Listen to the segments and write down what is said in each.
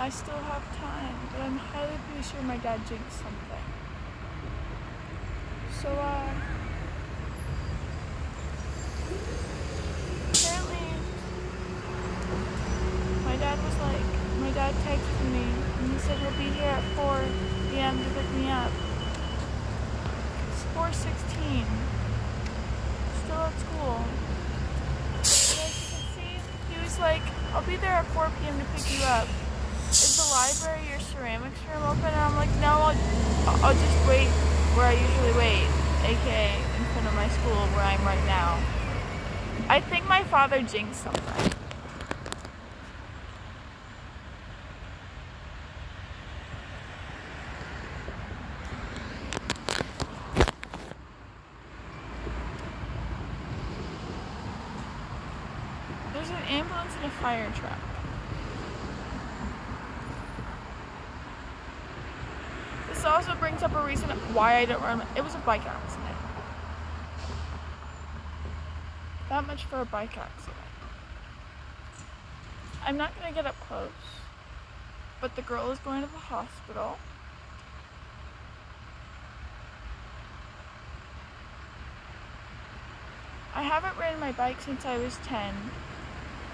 I still have time, but I'm highly pretty sure my dad jinxed something. So, uh, apparently, my dad was like, my dad texted me, and he said he'll be here at 4 p.m. to pick me up. It's 4.16. Still at school. But as you can see, he was like, I'll be there at 4 p.m. to pick you up. Is the library your ceramics room open? And I'm like, no, I'll, I'll just wait where I usually wait, aka in front of my school where I'm right now. I think my father jinxed something. There's an ambulance and a fire truck. This also brings up a reason why I don't run. It was a bike accident. That much for a bike accident. I'm not gonna get up close, but the girl is going to the hospital. I haven't ridden my bike since I was 10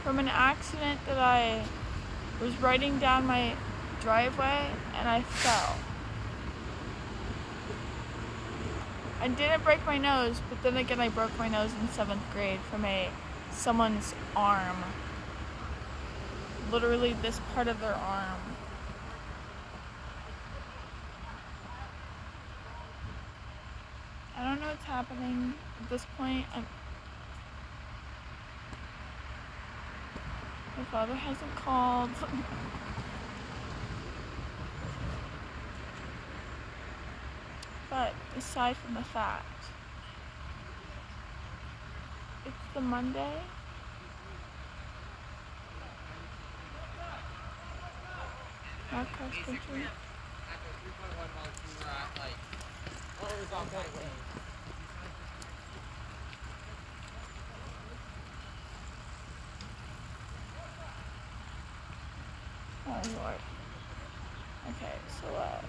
from an accident that I was riding down my driveway and I fell. I didn't break my nose, but then again I broke my nose in seventh grade from a someone's arm. Literally this part of their arm. I don't know what's happening at this point. I'm, my father hasn't called. But aside from the fact, it's the Monday. Not cross country. Oh lord. Okay, so uh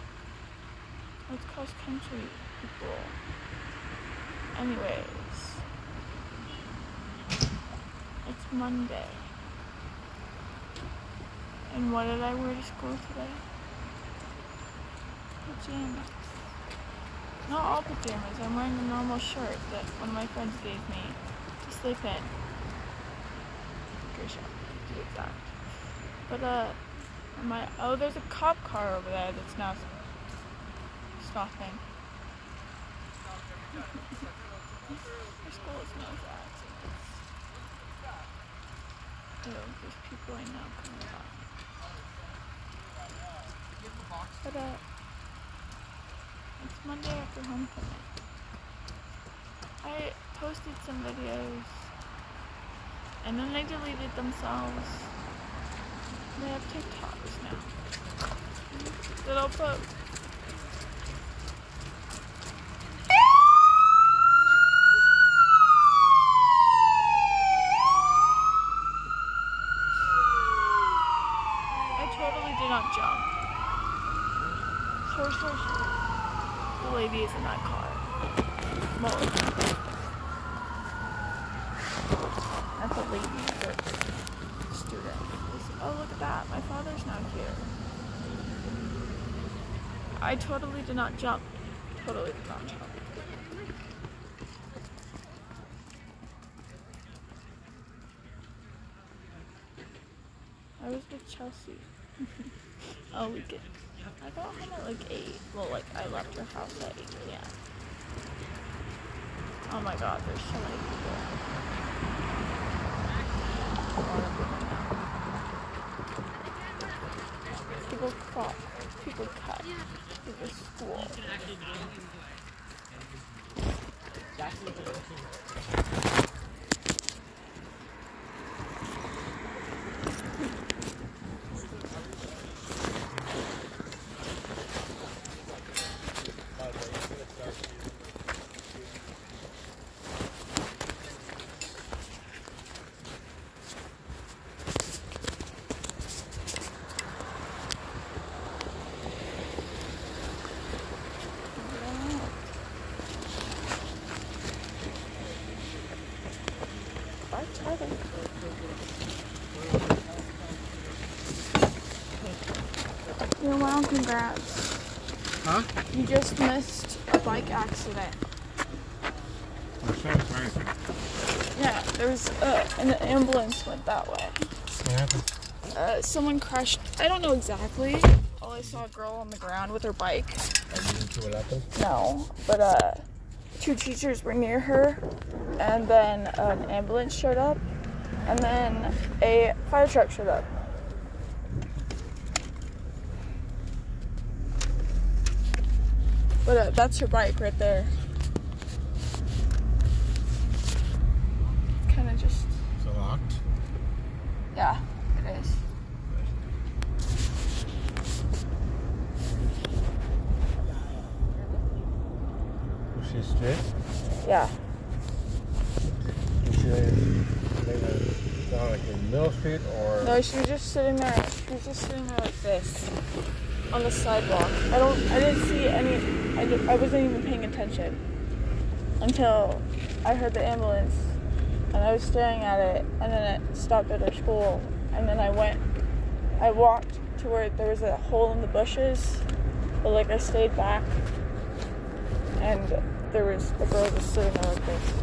Let's cross country people. Anyways, it's Monday. And what did I wear to school today? Pajamas. Not all pajamas. I'm wearing a normal shirt that one of my friends gave me to sleep in. Gray shirt, to be exact. But uh, my oh, there's a cop car over there that's now stopping. Our school is no accidents. Oh, there's people I know coming up. But uh, it's Monday after homecoming. I posted some videos, and then they deleted themselves. They have TikToks now. That'll put I totally did not jump. Sure, sure, sure. The lady is in that car. That's a lady, student. Oh, look at that. My father's now here. I totally did not jump. Totally did not jump. I was with Chelsea. oh, we get. I got home at like 8. Well, like, I left her house at 8 p.m. Oh my god, there's so many people. People now. People crop. People cut. You're well, congrats. Huh? You just missed a bike accident. Oh, yeah, there was uh, an ambulance went that way. What happened? Uh, someone crashed. I don't know exactly. All I saw a girl on the ground with her bike. You what happened? No, but uh two teachers were near her, and then an ambulance showed up, and then a fire truck showed up. But uh, that's her bike right there. Kind of just, Is it locked? yeah, it is. Was? Yeah. Was she maybe down like in Mill Street or? No, she was just sitting there. She was just sitting there like this on the sidewalk. I don't. I didn't see any. I, wasn't even paying attention until I heard the ambulance, and I was staring at it, and then it stopped at our school, and then I went. I walked to where there was a hole in the bushes, but like I stayed back, and there was a girl just sitting there like this.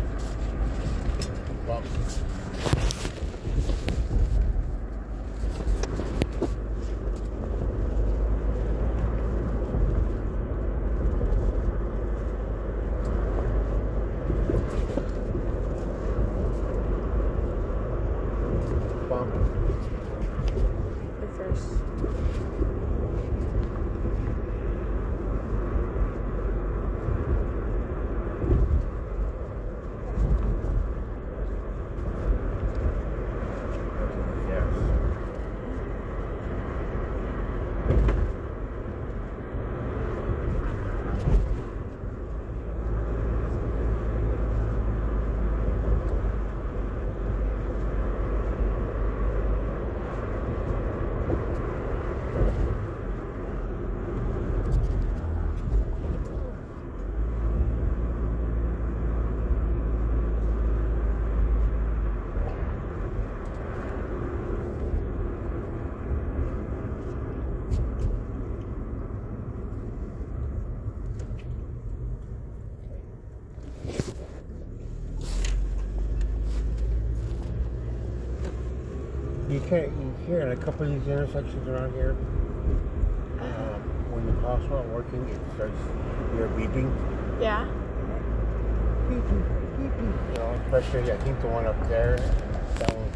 Reverse. Yes. You can't, you hear in a couple of these intersections around here, um, when the crosswalk not working, it starts, you're beeping. Yeah. Beep, beep, beep, beep. You know, especially, I think the one up there, that one,